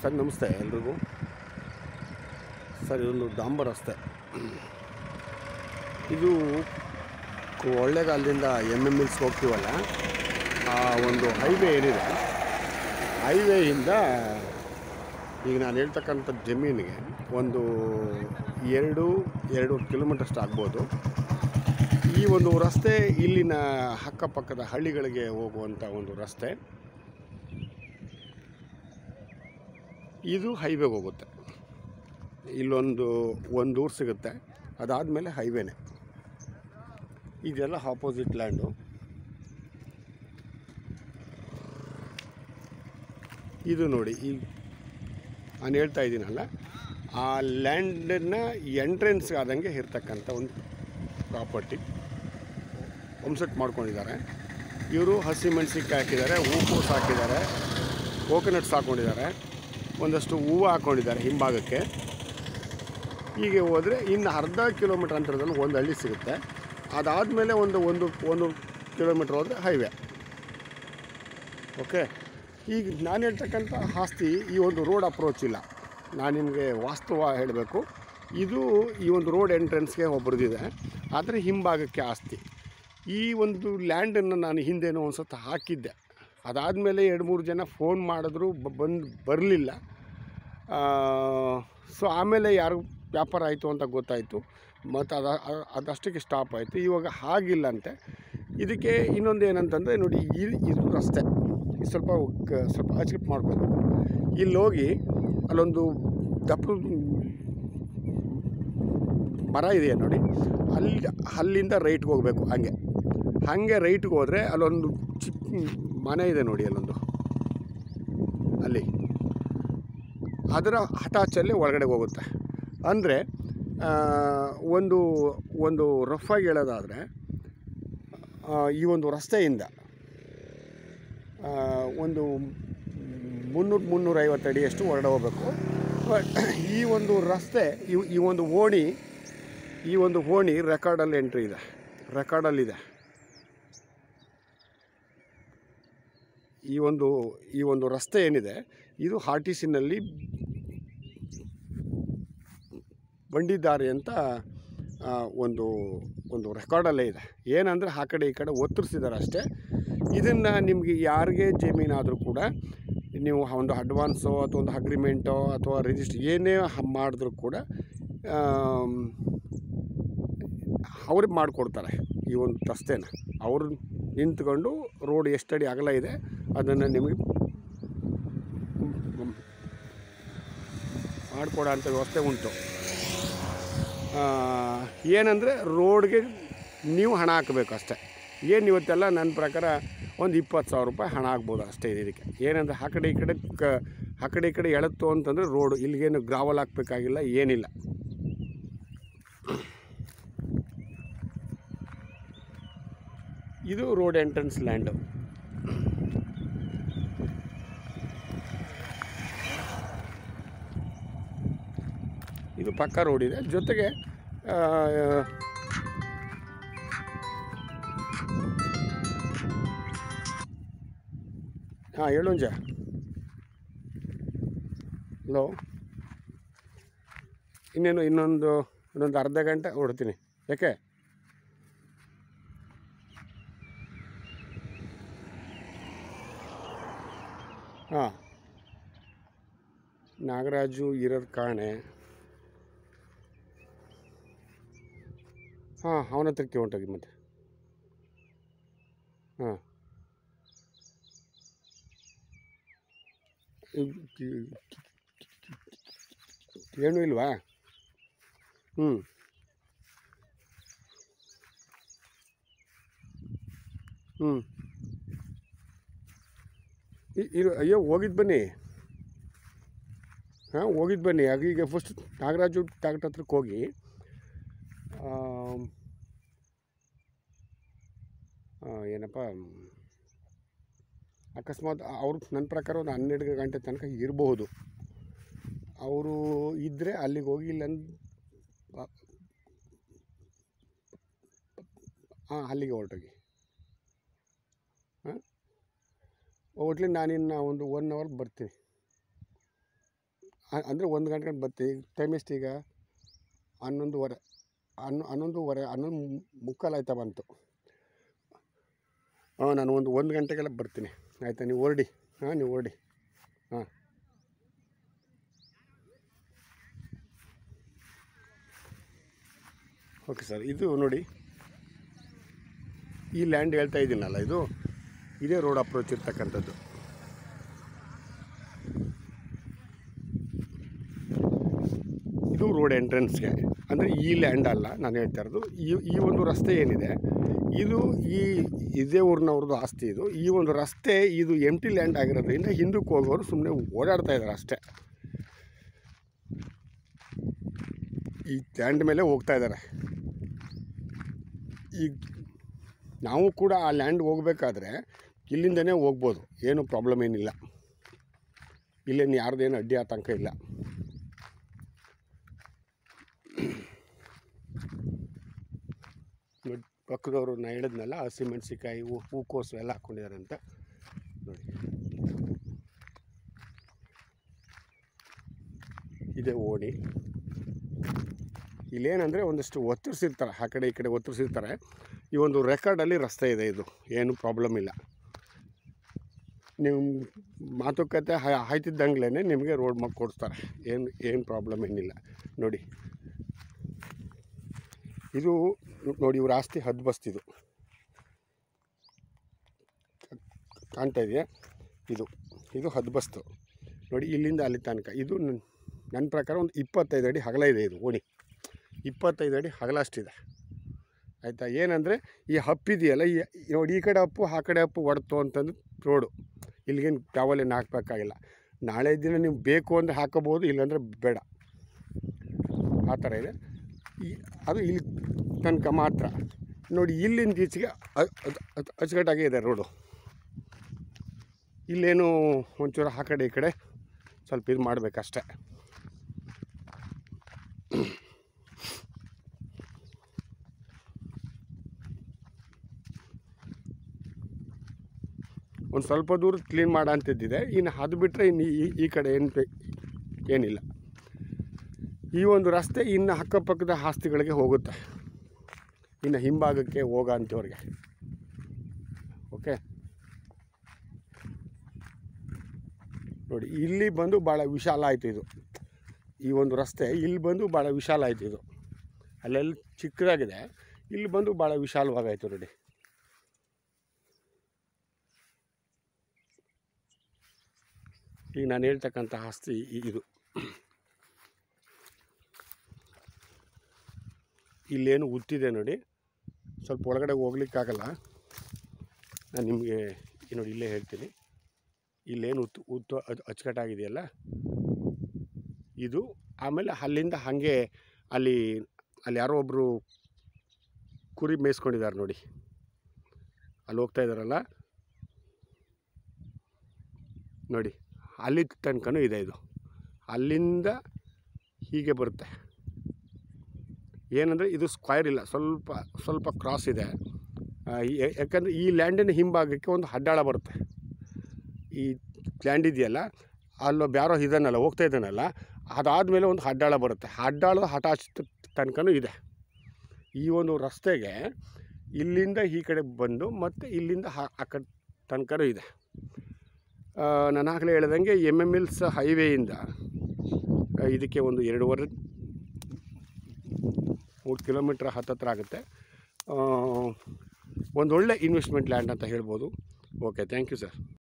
Sir, ನಮಸ್ತೆ ಎಲ್ರಿಗೂ. Sir, ಇದೊಂದು ಡಾಂಬರ್ ರಸ್ತೆ. ಇದು ಒಳ್ಳೆಗಾಲದಿಂದ ಎಂ ಎಂ ಎಲ್ಸ್ ಹೋಗ್ತೀವಲ್ಲ, ಆ ಒಂದು ಹೈವೇ ಏನಿದೆ ಹೈವೇಯಿಂದ ಈಗ ನಾನು ಹೇಳ್ತಕ್ಕಂಥ ಜಮೀನಿಗೆ ಒಂದು ಎರಡು ಎರಡು ಕಿಲೋಮೀಟರ್ಷ್ಟು ಆಗ್ಬೋದು. ಈ ಒಂದು ರಸ್ತೆ ಇಲ್ಲಿನ ಅಕ್ಕಪಕ್ಕದ ಹಳ್ಳಿಗಳಿಗೆ ಹೋಗುವಂಥ ಒಂದು ರಸ್ತೆ. ಇದು ಹೈವೇಗೆ ಹೋಗುತ್ತೆ. ಇಲ್ಲೊಂದು ಒಂದು ಊರು ಸಿಗುತ್ತೆ. ಅದಾದಮೇಲೆ ಹೈವೇನೆ ಇದೆಲ್ಲ ಆಪೋಸಿಟ್ ಲ್ಯಾಂಡು ಇದು ನೋಡಿ, ಈ ನಾನು ಹೇಳ್ತಾ ಇದ್ದೀನಲ್ಲ, ಆ ಲ್ಯಾಂಡನ್ನ ಎಂಟ್ರೆನ್ಸ್ ಆದಂಗೆ ಇರ್ತಕ್ಕಂಥ ಒಂದು ಪ್ರಾಪರ್ಟಿ ಹಂಸೆಟ್ ಮಾಡ್ಕೊಂಡಿದ್ದಾರೆ. ಇವರು ಹಸಿಮೆಣಸಿಕಾಯಿ ಹಾಕಿದ್ದಾರೆ, ಹೂಕೋಸು ಹಾಕಿದ್ದಾರೆ ಕೋಕೋನಟ್ಸ್ ಹಾಕ್ಕೊಂಡಿದ್ದಾರೆ ಒಂದಷ್ಟು ಹೂವು ಹಾಕ್ಕೊಂಡಿದ್ದಾರೆ ಹಿಂಭಾಗಕ್ಕೆ. ಹೀಗೆ ಹೋದರೆ ಇನ್ನು ಅರ್ಧ ಕಿಲೋಮೀಟ್ರ್ ಅಂತರದಲ್ಲಿ ಒಂದು ಹಳ್ಳಿ ಸಿಗುತ್ತೆ. ಅದಾದಮೇಲೆ ಒಂದು ಒಂದು ಒಂದು ಕಿಲೋಮೀಟ್ರ್ ಹೋದರೆ ಹೈವೇ. ಓಕೆ ಈಗ ನಾನು ಹೇಳ್ತಕ್ಕಂಥ ಆಸ್ತಿ ಈ ಒಂದು ರೋಡ್ ಅಪ್ರೋಚ್ ಇಲ್ಲ. ನಾನು ನಿಮಗೆ ವಾಸ್ತವ ಹೇಳಬೇಕು. ಇದು ಈ ಒಂದು ರೋಡ್ ಎಂಟ್ರೆನ್ಸ್ಗೆ ಒಬ್ಬರದಿದೆ ಆದರೆ ಹಿಂಭಾಗಕ್ಕೆ ಆಸ್ತಿ. ಈ ಒಂದು ಲ್ಯಾಂಡನ್ನು ನಾನು ಹಿಂದೆನೋ ಒಂದು ಸತ ಹಾಕಿದ್ದೆ. ಅದಾದಮೇಲೆ ಎರಡು ಮೂರು ಜನ ಫೋನ್ ಮಾಡಿದ್ರು ಬಂದು ಬರಲಿಲ್ಲ. ಸೊ ಆಮೇಲೆ ಯಾರು ವ್ಯಾಪಾರ ಆಯಿತು ಅಂತ ಗೊತ್ತಾಯಿತು. ಮತ್ತು ಅದು ಅದಷ್ಟಕ್ಕೆ ಸ್ಟಾಪ್ ಆಯಿತು. ಇವಾಗ ಹಾಗಿಲ್ಲಂತೆ. ಇದಕ್ಕೆ ಇನ್ನೊಂದು ಏನಂತಂದರೆ ನೋಡಿ ಈ ಇದು ರಸ್ತೆ. ಸ್ವಲ್ಪ ಸ್ವಲ್ಪ ಅಚ್ಕಿಪ್ ಮಾಡ್ಕೋಬೇಕು. ಇಲ್ಲೋಗಿ ಅಲ್ಲೊಂದು ದಪ್ಪ ಮರ ಇದೆಯಾ ನೋಡಿ. ಅಲ್ಲಿ, ಅಲ್ಲಿಂದ ರೈಟ್ಗೆ ಹೋಗಬೇಕು, ಹಾಗೆ. ಹಾಗೆ ರೈಟ್ಗೆ ಹೋದರೆ ಅಲ್ಲೊಂದು ಚಿಕ್ಕ ಮನೆ ಇದೆ ನೋಡಿ ಅಲ್ಲೊಂದು. ಅಲ್ಲಿ. ಅದರ ಹಠಾಚಲ್ಲಿ ಒಳಗಡೆ ಹೋಗುತ್ತೆ. ಅಂದರೆ ಒಂದು ಒಂದು ರಫಾಗಿ ಹೇಳೋದಾದರೆ ಈ ಒಂದು ರಸ್ತೆಯಿಂದ ಒಂದು ಮುನ್ನೂರು ಮುನ್ನೂರೈವತ್ತು ಅಡಿಯಷ್ಟು ಹೊರಡೆ ಹೋಗಬೇಕು. ಬಟ್, ಈ ಒಂದು ರಸ್ತೆ, ಈ ಈ ಒಂದು ಓಣಿ, ಈ ಒಂದು ಓಣಿ ರೆಕಾರ್ಡಲ್ಲಿ ಎಂಟ್ರಿ ಇದೆ. ರೆಕಾರ್ಡಲ್ಲಿದೆ ಈ ಒಂದು ಈ ಒಂದು ರಸ್ತೆ ಏನಿದೆ, ಇದು ಆರ್ ಟಿ ಸಿನಲ್ಲಿ ಬಂಡಿದ್ದಾರೆ ಅಂತ ಒಂದು ಒಂದು ರೆಕಾರ್ಡಲ್ಲೇ ಇದೆ. ಏನಂದರೆ ಆ ಕಡೆ ಈ ಕಡೆ ಒತ್ತರಿಸಿದ್ದಾರೆ ಅಷ್ಟೇ. ಇದನ್ನು ನಿಮಗೆ ಯಾರಿಗೆ ಜಮೀನಾದರೂ ಕೂಡ ನೀವು ಒಂದು ಅಡ್ವಾನ್ಸೋ ಅಥವಾ ಒಂದು ಅಗ್ರಿಮೆಂಟೋ ಅಥವಾ ರಿಜಿಸ್ಟ್ರ್ ಏನೇ ಮಾಡಿದ್ರೂ ಕೂಡ ಅವ್ರಿಗೆ ಮಾಡಿಕೊಡ್ತಾರೆ ಈ ಒಂದು ರಸ್ತೆನ. ಅವರು ನಿಂತ್ಕೊಂಡು ರೋಡ್ ಎಷ್ಟಡಿ ಅಗಲ ಇದೆ, ಅದನ್ನು ನಿಮಗೆ ಮಾಡಿಕೊಡೋ ಅಂಥ ವ್ಯವಸ್ಥೆ ಉಂಟು. ಏನಂದರೆ ರೋಡ್ಗೆ ನೀವು ಹಣ ಹಾಕಬೇಕು ಅಷ್ಟೇ. ಏನು ಇವತ್ತೆಲ್ಲ ನನ್ನ ಪ್ರಕಾರ ಒಂದು ಇಪ್ಪತ್ತು ಸಾವಿರ ರೂಪಾಯಿ ಹಣ ಆಗ್ಬೋದು ಅಷ್ಟೇ ಇದಕ್ಕೆ. ಏನಂದರೆ ಆ ಕಡೆ ಈ ಕಡೆ ಕ ಆ ಕಡೆ ಈ ಕಡೆ ಎಳತ್ತು ಅಂತಂದರೆ ರೋಡು, ಇಲ್ಲಿಗೇನು ಗ್ರಾವಲ್ ಹಾಕ್ಬೇಕಾಗಿಲ್ಲ, ಏನಿಲ್ಲ. ಇದು ರೋಡ್ ಎಂಟ್ರೆನ್ಸ್ ಲ್ಯಾಂಡು. ಇದು ಪಕ್ಕ ರೋಡ್ ಇದೆ. ಜೊತೆಗೆ ಹಾಂ ಹೇಳುಂಜ ಹಲೋ. ಇನ್ನೇನು ಇನ್ನೊಂದು ಇನ್ನೊಂದು ಅರ್ಧ ಗಂಟೆ ಹೊಡ್ತೀನಿ ಯಾಕೆ? ಹಾಂ ನಾಗರಾಜು ಇರೋದು ಕಾಣೆ ಹಾಂ ಅವನ ಹತ್ರಕ್ಕೆ ಹೊಂಟೋಗಿ ಮತ್ತೆ ಹಾಂ ಏನೂ ಇಲ್ವಾ ಹ್ಞೂ ಹ್ಞೂ ಇರು, ಅಯ್ಯೋ ಹೋಗಿದ್ದು ಬನ್ನಿ. ಹಾಂ ಹೋಗಿದ್ದು ಬನ್ನಿ. ಆಗ ಈಗ ಫಸ್ಟ್ ನಾಗರಾಜು ಡಾಕ್ಟ್ರ್ ಹತ್ರಕ್ಕೆ ಹೋಗಿ ಏನಪ್ಪ, ಅಕಸ್ಮಾತ್ ಅವ್ರ ನನ್ನ ಪ್ರಕಾರ ಒಂದು ಹನ್ನೆರಡು ಗಂಟೆ ತನಕ ಇರಬಹುದು. ಅವರು ಇದ್ದರೆ ಅಲ್ಲಿಗೆ ಹೋಗಿ ಇಲ್ಲ ಹಾಂ ಅಲ್ಲಿಗೆ ಹೊರಟೋಗಿ. ಒಟ್ಲಿ ನಾನಿನ್ನು ಒಂದು ಒನ್ ಅವರ್ ಬರ್ತೀನಿ. ಅಂದರೆ ಒಂದು ಗಂಟೆ ಗಂಟೆ ಬರ್ತೀನಿ. ಟೈಮ್ ಎಷ್ಟು ಈಗ? ಹನ್ನೊಂದುವರೆ. ಹನ್ನೊ ಹನ್ನೊಂದುವರೆ, ಹನ್ನೊಂದು ಮುಕ್ಕಾಲು ಆಯ್ತಾ ಬಂತು. ಹಾಂ, ನಾನು ಒಂದು ಒಂದು ಗಂಟೆಗೆಲ್ಲ ಬರ್ತೀನಿ. ಆಯಿತಾ? ನೀವು ಹೊರಡಿ. ಹಾಂ, ನೀವು ಹೊರಡಿ. ಹಾಂ. ಓಕೆ ಸರ್ ಇದು ನೋಡಿ, ಈ ಲ್ಯಾಂಡ್ ಹೇಳ್ತಾ ಇದ್ದೀನಲ್ಲ ಇದು? ಇದೇ ರೋಡ್ ಅಪ್ರೋಚ್ ಇರ್ತಕ್ಕಂಥದ್ದು. ಇದು ರೋಡ್ ಎಂಟ್ರೆನ್ಸ್ಗೆ ಅಂದರೆ ಈ ಲ್ಯಾಂಡ್ ಅಲ್ಲ, ನಾನು ಹೇಳ್ತಾ ಇರೋದು. ಈ ಈ ಒಂದು ರಸ್ತೆ ಏನಿದೆ, ಇದು ಈ, ಇದೇ ಊರಿನವ್ರದ್ದು ಆಸ್ತಿ ಇದು. ಈ ಒಂದು ರಸ್ತೆ ಇದು ಎಂಟಿ ಲ್ಯಾಂಡ್ ಆಗಿರೋದ್ರಿಂದ ಹಿಂದಕ್ಕೆ ಹೋಗೋರು ಸುಮ್ಮನೆ ಓಡಾಡ್ತಾ ಇದ್ದಾರೆ ಅಷ್ಟೇ. ಈ ಲ್ಯಾಂಡ್ ಮೇಲೆ ಹೋಗ್ತಾ ಇದ್ದಾರೆ ಈಗ ನಾವು ಕೂಡ ಆ ಲ್ಯಾಂಡ್ ಹೋಗಬೇಕಾದ್ರೆ ಇಲ್ಲಿಂದನೇ ಹೋಗ್ಬೋದು. ಏನು ಪ್ರಾಬ್ಲಮ್ ಏನಿಲ್ಲ. ಇಲ್ಲೇನು ಯಾರ್ದೇನು ಅಡ್ಡಿ ಆತಂಕ ಇಲ್ಲ. ಪಕ್ಕದವರು ನಾ ಹೇಳಿದ್ನಲ್ಲ ಹಸಿಮೆಣ್ಸಿಕಾಯಿ ಹೂ ಹೂಕೋಸು ಎಲ್ಲ ಹಾಕ್ಕೊಂಡಿದ್ದಾರೆ ಅಂತ ನೋಡಿ. ಇದೆ ಓಣಿ. ಇಲ್ಲೇನಂದರೆ ಒಂದಷ್ಟು ಒತ್ತರಿಸಿರ್ತಾರೆ, ಆ ಕಡೆ ಈ ಕಡೆ ಒತ್ತರಿಸಿರ್ತಾರೆ. ಈ ಒಂದು ರೆಕಾರ್ಡಲ್ಲಿ ರಸ್ತೆ ಇದೆ ಇದು. ಏನು ಪ್ರಾಬ್ಲಮ್ ಇಲ್ಲ. ನೀವು ಮಾತುಕತೆ ಆಯ್ತಿದ್ದಂಗ್ಲೇ ನಿಮಗೆ ರೋಡ್ ಮಾಡಿ ಕೊಡ್ತಾರೆ ಏನು ಏನು ಪ್ರಾಬ್ಲಮ್ ಏನಿಲ್ಲ. ನೋಡಿ. ಇದು ನೋಡಿ ಇವ್ರ ಆಸ್ತಿ ಹದ್ದು ಬಸ್ತಿದು. ಕಾಣ್ತಾ ಇದೆಯಾ? ಇದು ಇದು ಹದ್ದು ಬಸ್ತು. ನೋಡಿ ಇಲ್ಲಿಂದ ಅಲ್ಲಿ ತನಕ. ಇದು ನನ್- ನನ್ನ ಪ್ರಕಾರ ಒಂದು ಇಪ್ಪತ್ತೈದು ಅಡಿ ಹಗಲ ಇದೆ ಇದು. ಓಣಿ. ಇಪ್ಪತ್ತೈದು ಅಡಿ ಹಗಲ ಅಷ್ಟಿದೆ. ಆಯಿತಾ? ಏನಂದರೆ ಈ ಹಪ್ಪಿದೆಯಲ್ಲ ಈ ನೋಡಿ ಈ ಕಡೆ ಅಪ್ಪು ಆ ಕಡೆ ಅಪ್ಪು ಹೊಡ್ತು ಅಂತಂದು ರೋಡು ಇಲ್ಲಿಗೇನು ಟ್ರಾವಲೇನು ಹಾಕಬೇಕಾಗಿಲ್ಲ ನಾಳೆ ದಿನ ನೀವು ಬೇಕು ಅಂದರೆ ಹಾಕೋಬೋದು ಇಲ್ಲಾಂದರೆ ಬೇಡ. ಆ ಥರ ಇದೆ. ಈ ಅದು ಇಲ್ಲಿ ತನಕ ಮಾತ್ರ. ನೋಡಿ ಇಲ್ಲಿಂದ ಈಚೆಗೆ ಅಚ್ಚುಕಟ್ಟಾಗೇ ಇದೆ ರೋಡು ಇಲ್ಲೇನು ಒಂಚೂರು ಆ ಕಡೆ ಈ ಕಡೆ ಸ್ವಲ್ಪ ಇದು ಮಾಡಬೇಕಷ್ಟೆ. ಒಂದು ಸ್ವಲ್ಪ ದೂರ ಕ್ಲೀನ್ ಮಾಡ ಅಂತಿದ್ದಿದೆ. ಇನ್ನು ಅದು ಬಿಟ್ಟರೆ ಇನ್ನು ಈ ಈ ಕಡೆ ಏನು ಏನಿಲ್ಲ. ಈ ಒಂದು ರಸ್ತೆ ಇನ್ನು ಅಕ್ಕಪಕ್ಕದ ಆಸ್ತಿಗಳಿಗೆ ಹೋಗುತ್ತೆ. ಇನ್ನು ಹಿಂಭಾಗಕ್ಕೆ ಹೋಗ ಅಂಥವ್ರಿಗೆ ಓಕೆ? ನೋಡಿ, ಇಲ್ಲಿ ಬಂದು ಭಾಳ ವಿಶಾಲ ಆಯಿತು ಇದು. ಈ ಒಂದು ರಸ್ತೆ ಇಲ್ಲಿ ಬಂದು ಭಾಳ ವಿಶಾಲ ಆಯಿತು ಇದು. ಅಲ್ಲೆಲ್ಲ ಚಿಕ್ಕದಾಗಿದೆ. ಇಲ್ಲಿ ಬಂದು ಭಾಳ ವಿಶಾಲವಾಗಾಯಿತು ನೋಡಿ. ಈಗ ನಾನು ಹೇಳ್ತಕ್ಕಂಥ ಆಸ್ತಿ ಇದು. ಇಲ್ಲೇನು ಉತ್ತಿದೆ ನೋಡಿ. ಸ್ವಲ್ಪ ಒಳಗಡೆ ಹೋಗ್ಲಿಕ್ಕಾಗಲ್ಲ. ನಾನು ನಿಮಗೆ ನೋಡಿ ಇಲ್ಲೇ ಹೇಳ್ತೀನಿ. ಇಲ್ಲೇನು ಉತ್ತು ಉತ್ತು ಅದು ಅಚ್ಚುಕಟ್ಟಾಗಿದೆಯಲ್ಲ? ಇದು ಆಮೇಲೆ ಅಲ್ಲಿಂದ ಹಾಗೆ ಅಲ್ಲಿ ಅಲ್ಲಿ ಯಾರೋ ಒಬ್ಬರು ಕುರಿ ಮೇಯಿಸ್ಕೊಂಡಿದ್ದಾರೆ ನೋಡಿ. ಅಲ್ಲಿ ಹೋಗ್ತಾ ಇದ್ದಾರಲ್ಲ? ನೋಡಿ. ಅಲ್ಲಿ ತನಕನೂ ಇದೆ ಇದು. ಅಲ್ಲಿಂದ ಹೀಗೆ ಬರುತ್ತೆ. ಏನಂದರೆ ಇದು ಸ್ಕ್ವೈರ್ ಇಲ್ಲ, ಸ್ವಲ್ಪ ಸ್ವಲ್ಪ ಕ್ರಾಸ್ ಇದೆ. ಯಾಕಂದರೆ ಈ ಲ್ಯಾಂಡಿನ ಹಿಂಭಾಗಕ್ಕೆ ಒಂದು ಅಡ್ಡಾಳ ಬರುತ್ತೆ. ಈ ಲ್ಯಾಂಡ್ ಇದೆಯಲ್ಲ ಅಲ್ಲೋ ಬ್ಯಾರೋ ಇದ್ದಾನಲ್ಲ ಹೋಗ್ತಾ ಇದ್ದಾನಲ್ಲ ಅದಾದಮೇಲೆ ಒಂದು ಅಡ್ಡಾಳ ಬರುತ್ತೆ. ಅಡ್ಡಾಳದ ಹಠಾಚ್ ತನಕನೂ ಇದೆ. ಈ ಒಂದು ರಸ್ತೆಗೆ ಇಲ್ಲಿಂದ ಈ ಕಡೆ ಬಂದು ಮತ್ತು ಇಲ್ಲಿಂದ ಆ ಕಡೆ ತನಕನೂ ಇದೆ. ನಾನು ಹೇಳಿದಂಗೆ ಹೇಳ್ದಂಗೆ ಎಂ ಎಂ ಎಲ್ಸ್ ಹೈವೇಯಿಂದ ಇದಕ್ಕೆ ಒಂದು ಎರಡೂವರೆ ಮೂರು ಕಿಲೋಮೀಟ್ರ್ ಹತ್ತತ್ರ ಆಗುತ್ತೆ. ಒಂದೊಳ್ಳೆ ಇನ್ವೆಸ್ಟ್ಮೆಂಟ್ ಲ್ಯಾಂಡ್ ಅಂತ ಹೇಳ್ಬೋದು. Okay thank you sir